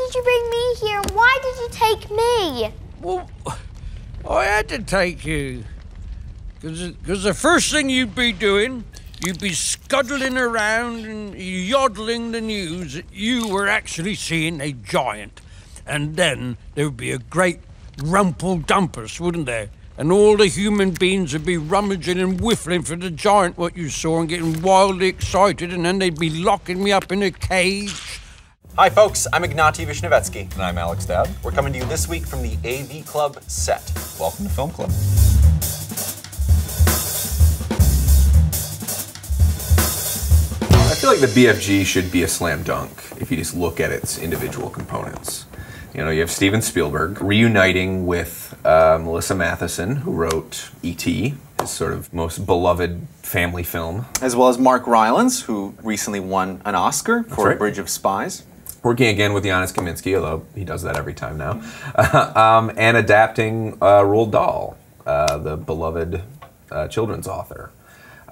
did you bring me here? And why did you take me? Well, I had to take you. Because the first thing you'd be doing, you'd be scuttling around and yodeling the news that you were actually seeing a giant. And then there would be a great rumple dumpus, wouldn't there? And all the human beings would be rummaging and whiffling for the giant what you saw and getting wildly excited, and then they'd be locking me up in a cage. Hi, folks. I'm Ignatiy Vishnevetsky. And I'm Alex Dowd. We're coming to you this week from the AV Club set. Welcome to Film Club. I feel like the BFG should be a slam dunk if you just look at its individual components. You know, you have Steven Spielberg reuniting with uh, Melissa Mathison, who wrote E.T., his sort of most beloved family film. As well as Mark Rylance, who recently won an Oscar for right. Bridge of Spies. Working again with Janusz Kaminski, although he does that every time now. um, and adapting uh, Roald Dahl, uh, the beloved uh, children's author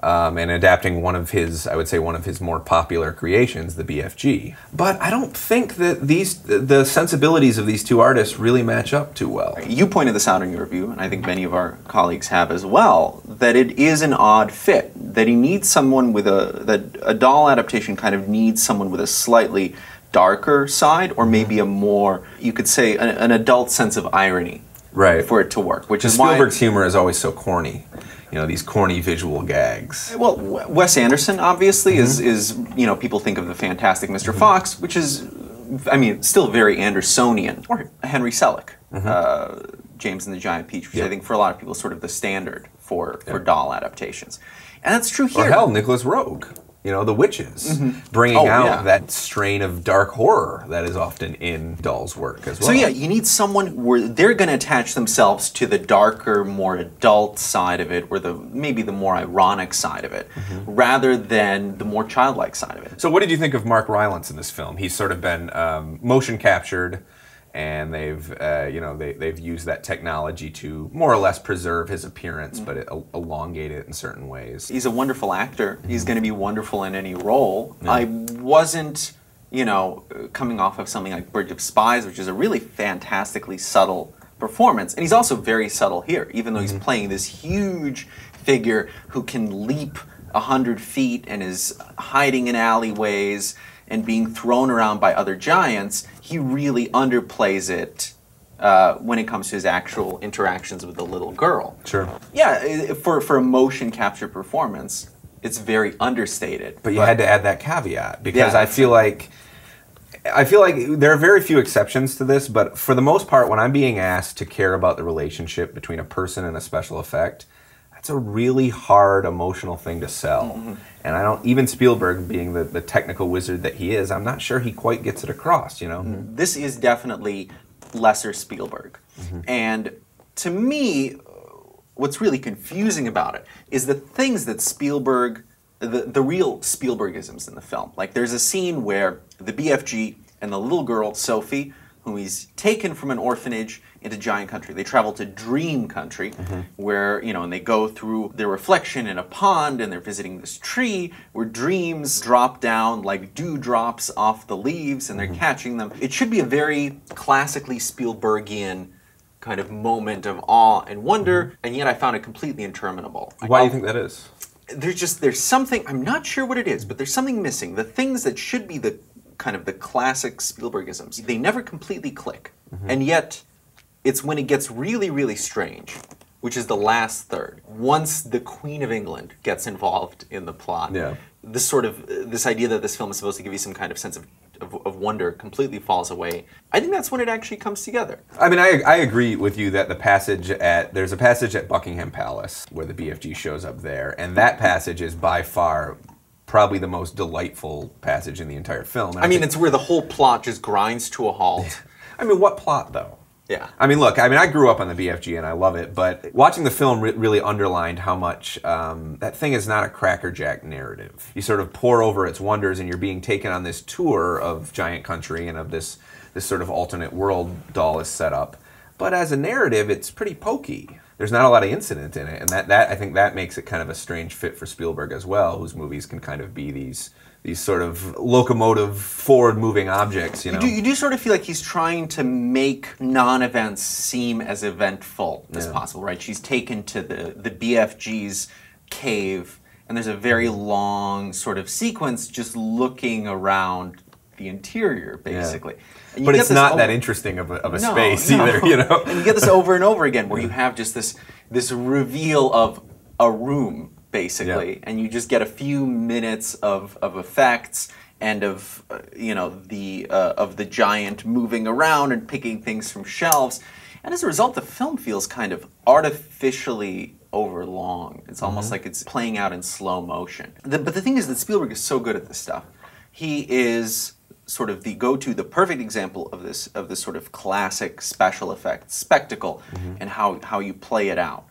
um, and adapting one of his, I would say, one of his more popular creations, the BFG. But I don't think that these, the sensibilities of these two artists really match up too well. You pointed this out in your review, and I think many of our colleagues have as well, that it is an odd fit. That he needs someone with a, that a Dahl adaptation kind of needs someone with a slightly darker side, or maybe a more, you could say, an, an adult sense of irony. Right. For it to work, which is Spielberg's why, humor is always so corny you know these corny visual gags. Well, Wes Anderson obviously mm-hmm. is is you know people think of the Fantastic mister mm-hmm. Fox, which is, I mean, still very Andersonian, or Henry Selick, mm-hmm. uh, James and the Giant Peach, which. I think for a lot of people is sort of the standard for for Dahl adaptations, and that's true here. Or hell, Nicolas Roeg you know, the witches, mm-hmm. bringing oh, out yeah. that strain of dark horror that is often in Dahl's work as well. So yeah, you need someone where they're going to attach themselves to the darker, more adult side of it, or the maybe the more ironic side of it, mm-hmm. rather than the more childlike side of it. So what did you think of Mark Rylance in this film? He's sort of been um, motion captured and they've uh, you know they, they've used that technology to more or less preserve his appearance, mm-hmm. but it, elongate it in certain ways. He's a wonderful actor. Mm-hmm. He's going to be wonderful in any role. Yeah. I wasn't you know coming off of something like Bridge of Spies, which is a really fantastically subtle performance, and he's also very subtle here, even though mm-hmm. he's playing this huge figure who can leap a hundred feet and is hiding in alleyways and being thrown around by other giants, he really underplays it uh, when it comes to his actual interactions with the little girl. Sure. Yeah, for, for a motion capture performance, it's very understated. But you but, had to add that caveat because yeah, I feel like. I feel like there are very few exceptions to this, but for the most part, when I'm being asked to care about the relationship between a person and a special effect, that's a really hard emotional thing to sell. Mm-hmm. And I don't even Spielberg being the, the technical wizard that he is, I'm not sure he quite gets it across, you know. Mm-hmm. This is definitely lesser Spielberg. Mm-hmm. And to me, what's really confusing about it is the things that Spielberg the, the real Spielbergisms in the film. Like there's a scene where the BFG and the little girl, Sophie, whom he's taken from an orphanage into giant country. They travel to dream country mm-hmm. where, you know, and they go through their reflection in a pond and they're visiting this tree where dreams drop down like dewdrops off the leaves and they're mm-hmm. catching them. It should be a very classically Spielbergian kind of moment of awe and wonder, mm-hmm. and yet I found it completely interminable. Why do you think that is? There's just there's something I'm not sure what it is, but there's something missing. The things that should be the kind of the classic Spielbergisms, they never completely click. Mm-hmm. And yet it's when it gets really, really strange, which is the last third. Once the Queen of England gets involved in the plot, yeah. this sort of this idea that this film is supposed to give you some kind of sense of of, of, wonder completely falls away. I think that's when it actually comes together. I mean, I, I agree with you that the passage at there's a passage at Buckingham Palace where the BFG shows up there, and that passage is by far probably the most delightful passage in the entire film. I, I, mean, it's where the whole plot just grinds to a halt. I mean, what plot though? Yeah. I mean, look, I mean, I grew up on the BFG and I love it, but watching the film re- really underlined how much um, that thing is not a crackerjack narrative. You sort of pore over its wonders and you're being taken on this tour of Giant Country and of this, this sort of alternate world Dahl is set up. But as a narrative, it's pretty pokey. There's not a lot of incident in it, and that, that I think that makes it kind of a strange fit for Spielberg as well, whose movies can kind of be these these sort of locomotive forward moving objects. You know, You do, you do sort of feel like he's trying to make non-events seem as eventful as Yeah. possible, right? She's taken to the the BFG's cave, and there's a very long sort of sequence just looking around the interior, basically. You but it's not o- that interesting of a, of a No, space no. either. You know, and you get this over and over again, where you have just this this reveal of a room, basically, Yeah. and you just get a few minutes of of effects and of uh, you know the uh, of the giant moving around and picking things from shelves, and as a result, the film feels kind of artificially overlong. It's almost like it's playing out in slow motion. The, but the thing is that Spielberg is so good at this stuff. He is sort of the go-to, the perfect example of this of this sort of classic special effects spectacle and how how you play it out.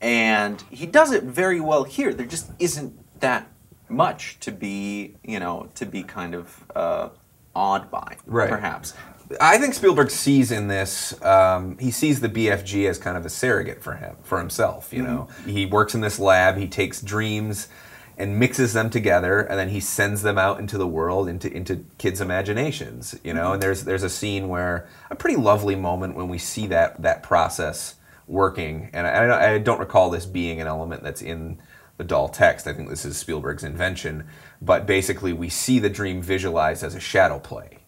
And he does it very well here. There just isn't that much to be, you know, to be kind of uh, awed by, Right. perhaps. I think Spielberg sees in this, um, he sees the BFG as kind of a surrogate for him, for himself. You know, he works in this lab. He takes dreams and mixes them together, and then he sends them out into the world, into into kids' imaginations. You know, and there's there's a scene where a pretty lovely moment when we see that that process working, and I, I don't- recall this being an element that's in the Dahl text. I think this is Spielberg's invention, but basically we see the dream visualized as a shadow play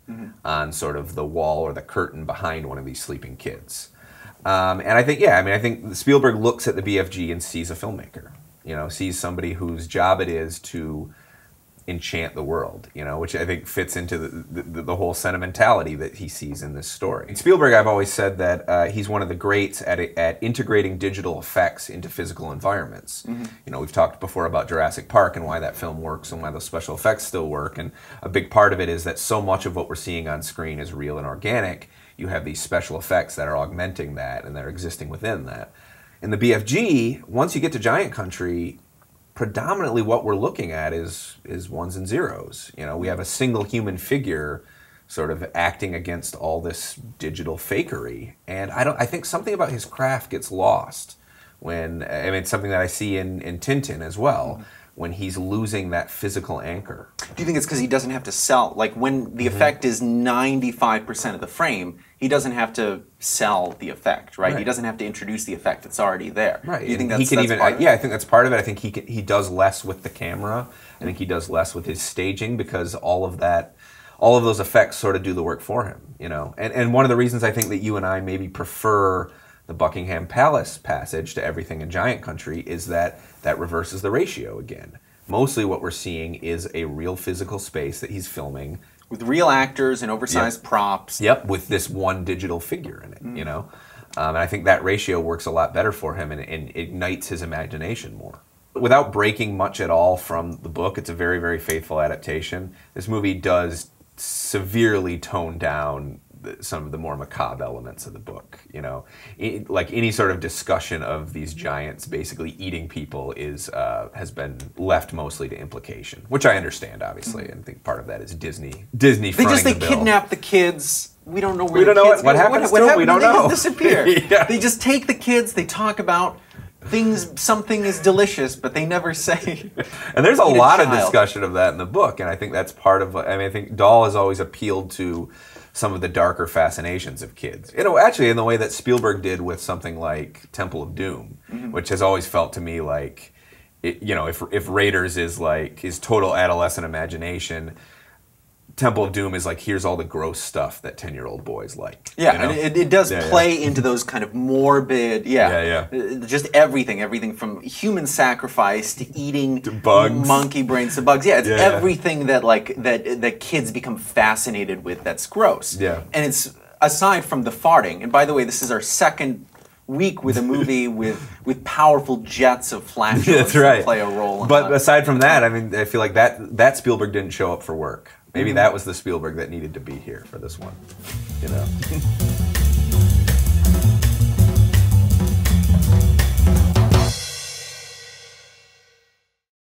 on sort of the wall or the curtain behind one of these sleeping kids. Um, and I think, yeah, I mean, I think Spielberg looks at the BFG and sees a filmmaker. You know, sees somebody whose job it is to enchant the world. You know, which I think fits into the, the, the whole sentimentality that he sees in this story. Spielberg, I've always said that uh, he's one of the greats at at integrating digital effects into physical environments. You know, we've talked before about Jurassic Park and why that film works and why those special effects still work. And a big part of it is that so much of what we're seeing on screen is real and organic. You have these special effects that are augmenting that and they're existing within that. In the BFG, once you get to Giant Country, predominantly what we're looking at is is ones and zeros. You know, we have a single human figure sort of acting against all this digital fakery, and I don't. I think something about his craft gets lost when I mean it's something that I see in in Tintin as well. When he's losing that physical anchor. Do you think it's because he doesn't have to sell? Like when the Mm-hmm. effect is 95% of the frame, he doesn't have to sell the effect, right? He doesn't have to introduce the effect. It's already there. Right. Do you think that's, he can that's even part it? yeah, I think that's part of it. I think he can, he does less with the camera. I think he does less with his staging because all of that all of those effects sort of do the work for him, you know. And and one of the reasons I think that you and I maybe prefer the Buckingham Palace passage to everything in Giant Country is that that reverses the ratio again. Mostly what we're seeing is a real physical space that he's filming With real actors and oversized props. Yep, with this one digital figure in it, you know. Um, and I think that ratio works a lot better for him and, and ignites his imagination more. Without breaking much at all from the book, it's a very, very faithful adaptation. This movie does severely tone down some of the more macabre elements of the book. You know, I like any sort of discussion of these giants basically eating people is uh, has been left mostly to implication, which I understand, obviously, and I think part of that is Disney. Disney. They just they the kidnap the kids. We don't know where We the don't know kids what- what happens to 'em, we happened? don't They know. just disappear. Yeah. They just take the kids. They talk about things. Something is delicious, but they never say. And there's a eat a lot of discussion of that in the book, and I think that's part of. I mean, I think Dahl has always appealed to some of the darker fascinations of kids. You know, actually, in the way that Spielberg did with something like Temple of Doom, Mm-hmm. which has always felt to me like, it, you know, if if Raiders is like his total adolescent imagination. Temple of Doom is like here's all the gross stuff that ten year old boys like. Yeah, you know? and it, it does Yeah, yeah. play into those kind of morbid, yeah, Yeah, yeah, uh, just everything, everything from human sacrifice to eating to bugs. monkey brains to bugs. Yeah, it's Yeah, yeah. everything that like that that kids become fascinated with. That's gross. Yeah. and it's aside from the farting. And by the way, this is our second week with a movie with with powerful jets of flatulence That's right. play a role. in But aside from that, I mean, I feel like that that Spielberg didn't show up for work. Maybe Mm-hmm. that was the Spielberg that needed to be here for this one. You know.